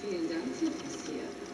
Vielen Dank für das.